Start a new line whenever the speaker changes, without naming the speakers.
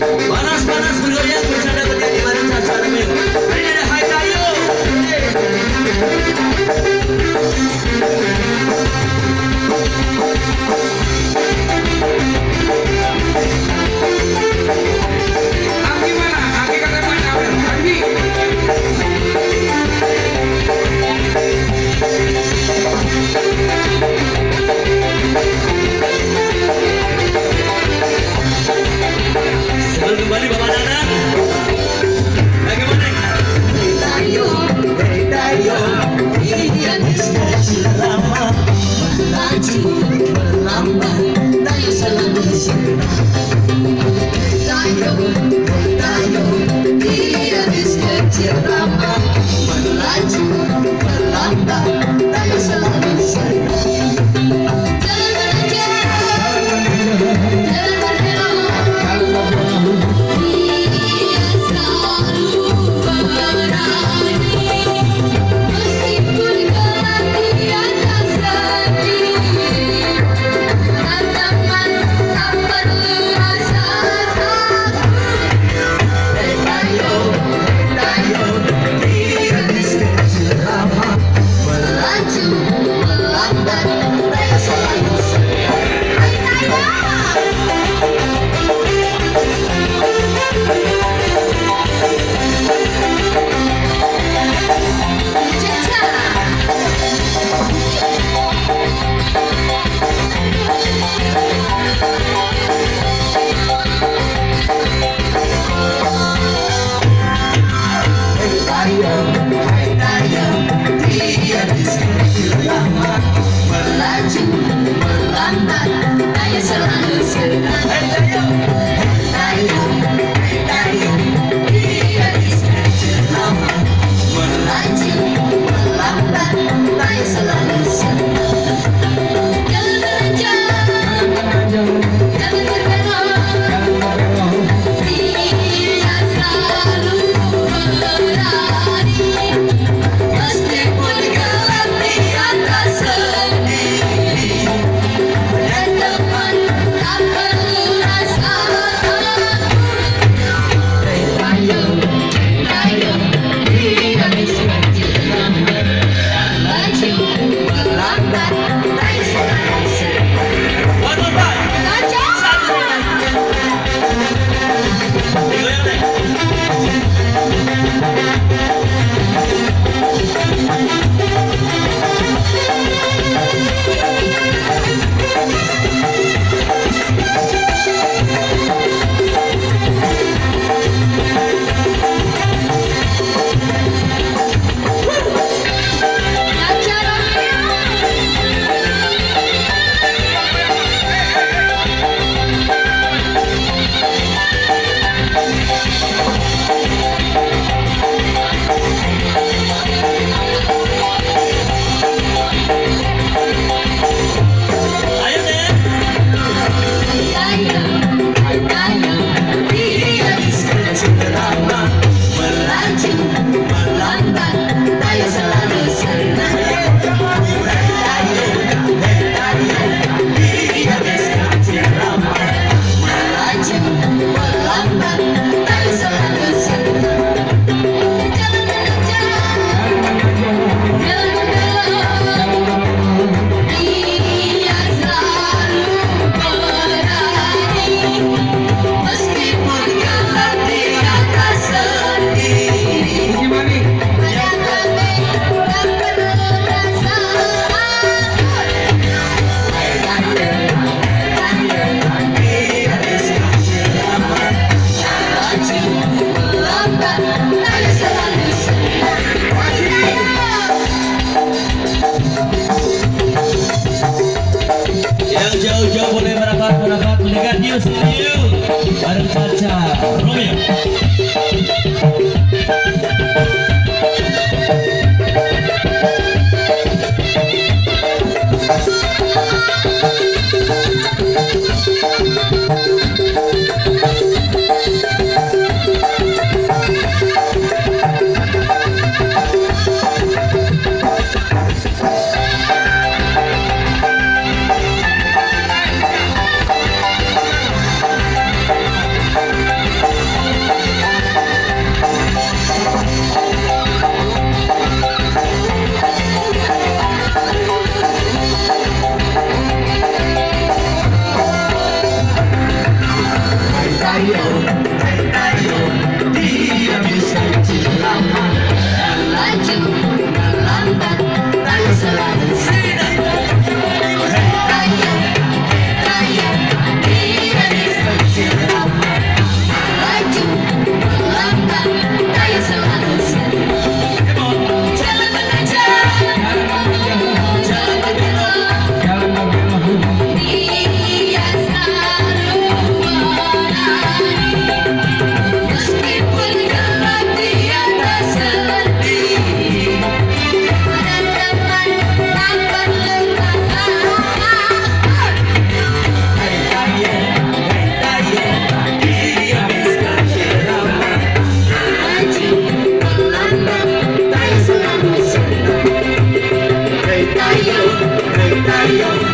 bananas bananas bananas
Kucing berlambat Daya selalu disimpan Daya berlambat
Jauh-jauh boleh merapat-merapat mendekat yuk, yuk. Bareng Caca, Romeo. Ritario, Ritario.